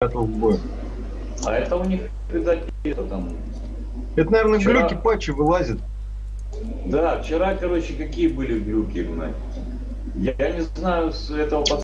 готов к бою. А это у них, видать, это там... Это, наверное, Вчера- глюки патчи вылазят. Да, вчера, короче, какие были глюки, блядь. Я, я не знаю с этого пацана.